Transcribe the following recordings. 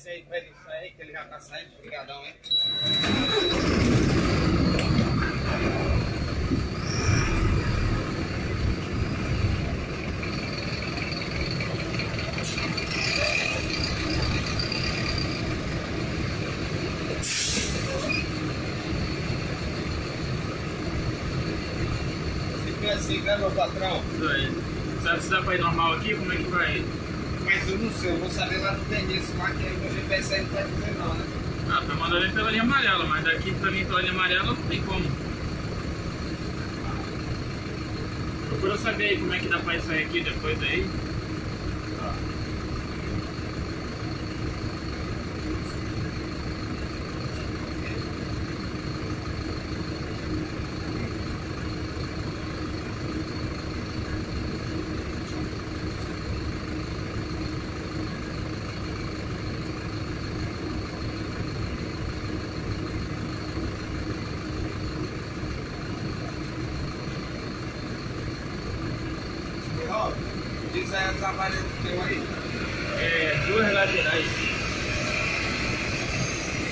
Resenha aí pra ele sair, que ele já tá saindo. Obrigadão, hein? Fica assim, né, meu patrão? Isso aí. Sabe se dá pra ir normal aqui? Como é que vai? Mas eu não sei, eu vou saber lá no Denise, lá que o GPS aí não vai dizer não, né? Ah, tá mandando ele pela linha amarela, mas daqui pra mim pela linha amarela não tem como. Procura saber aí como é que dá pra ir sair aqui depois aí. Ó, diz aí os aparelhos que tem aí. É, duas laterais.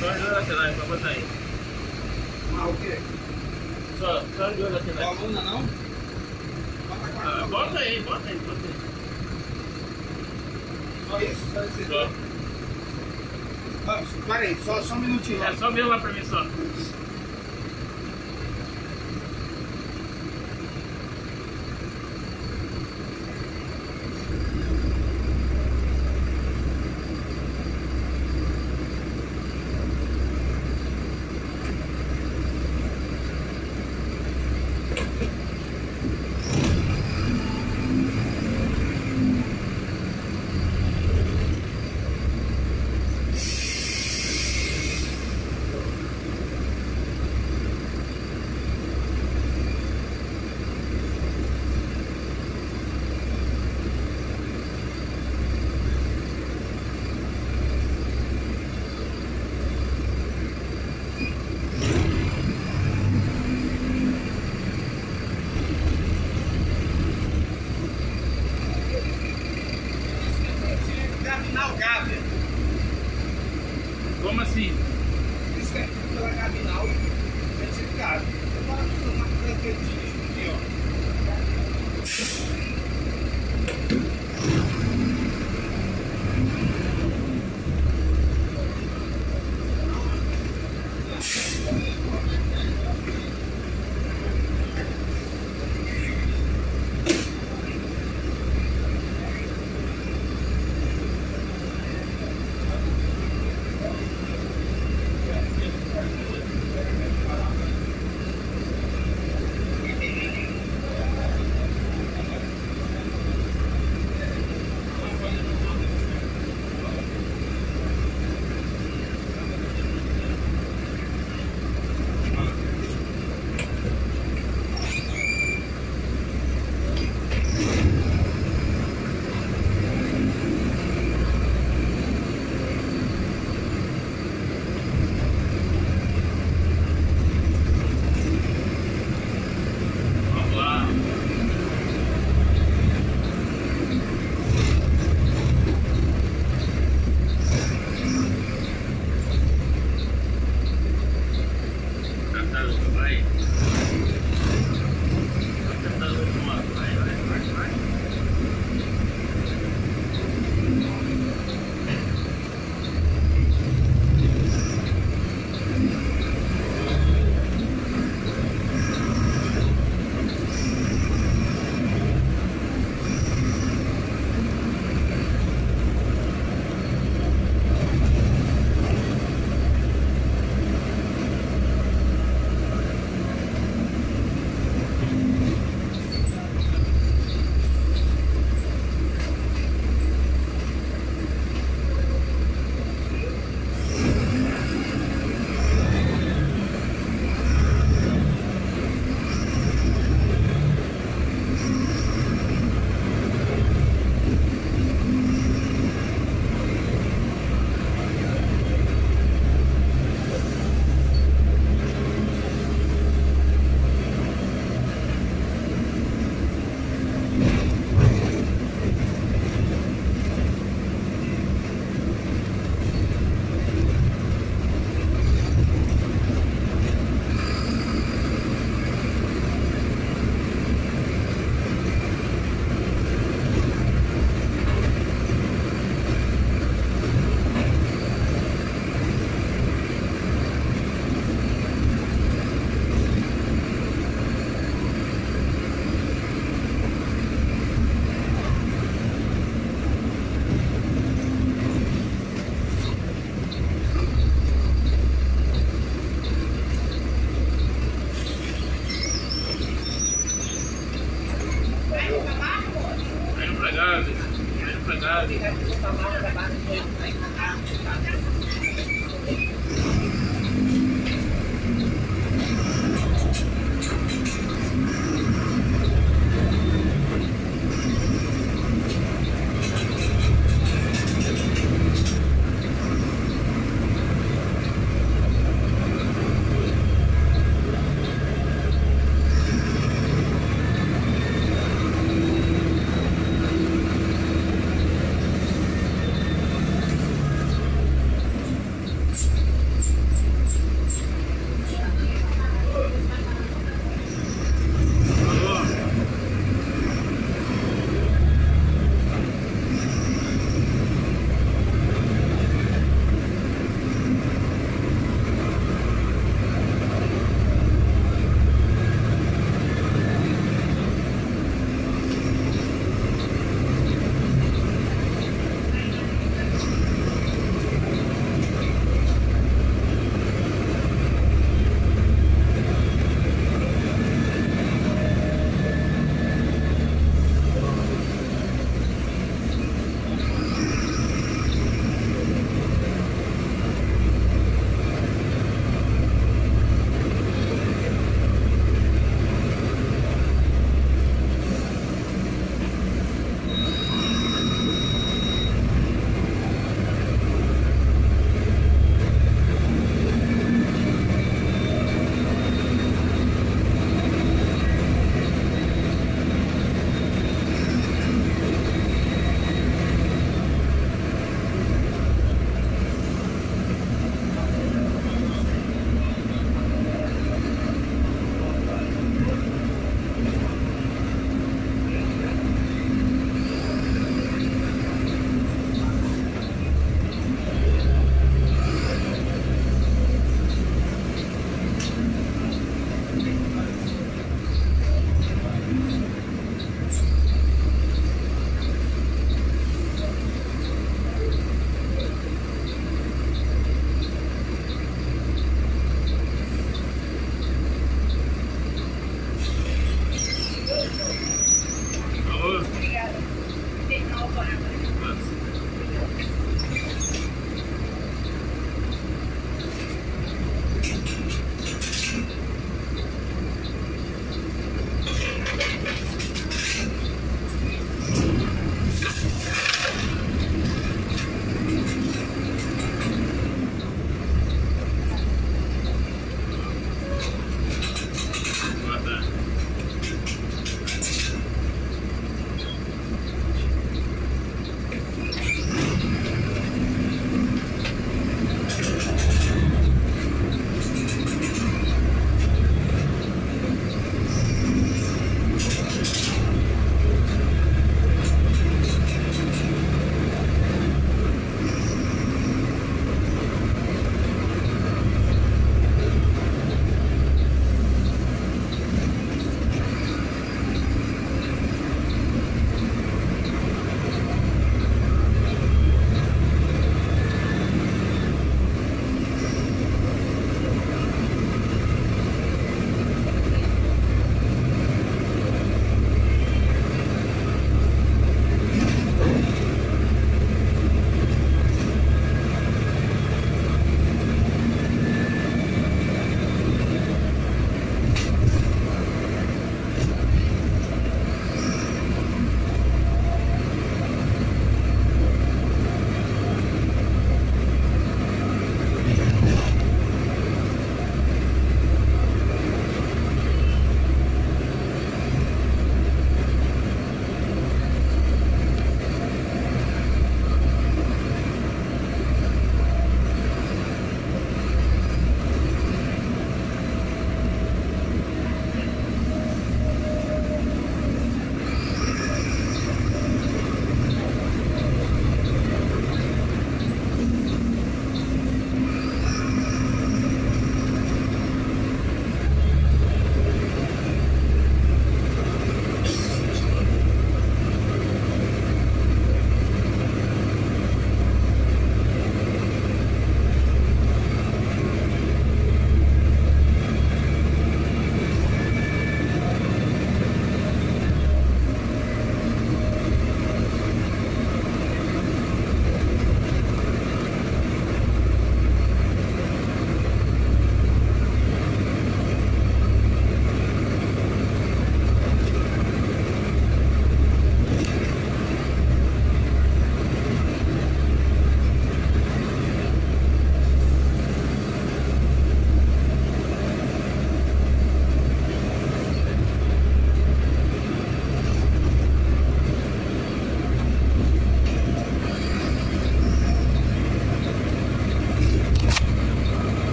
Só as duas laterais pra botar aí. Ah, o quê? Só, só as duas laterais. Coluna não? Bota a Ah, bota aí, bota aí, bota aí. Só isso? Só isso? Só. Ah, Pera aí, só, só um minutinho. É só ver lá pra mim só.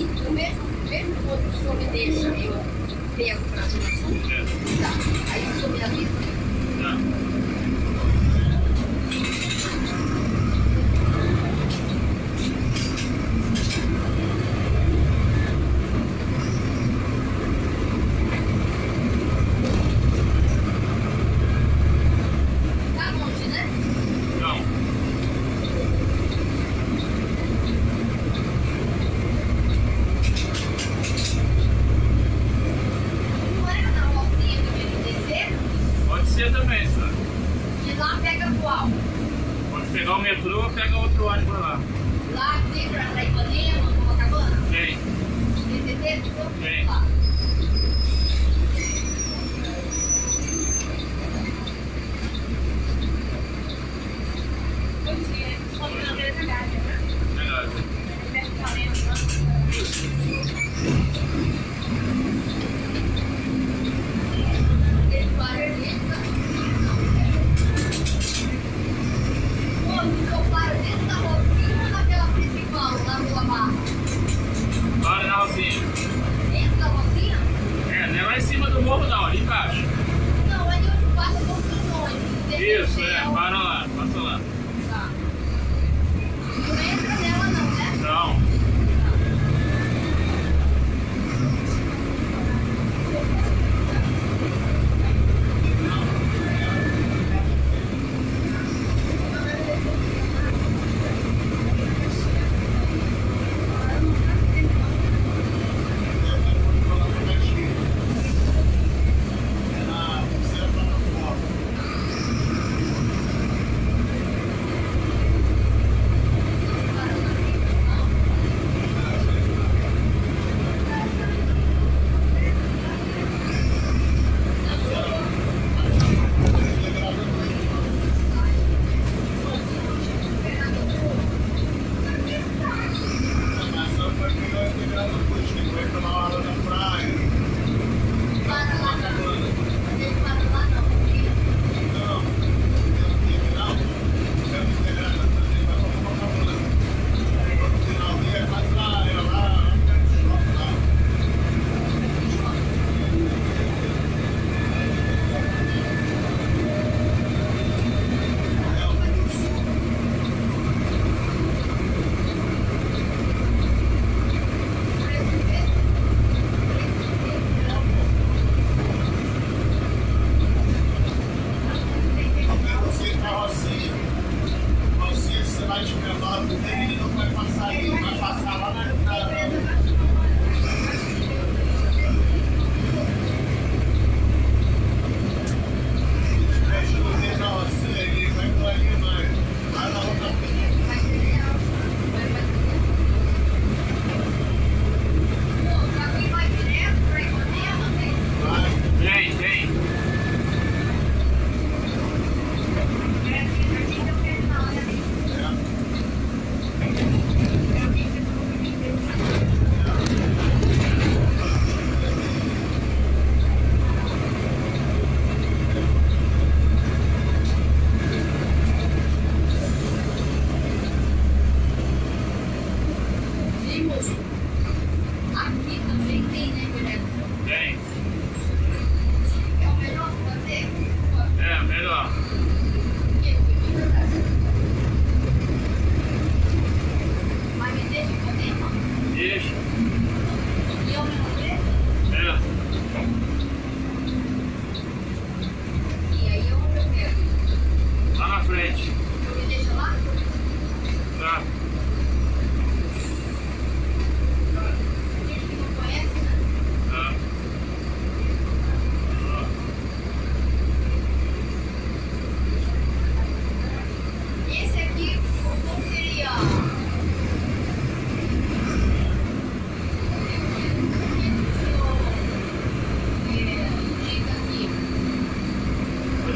youtuber, vê o filme desse, eu pego pra ver. Aí o filme ali. Tá.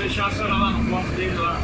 Şimdi şahsen olan muhabbet değil var.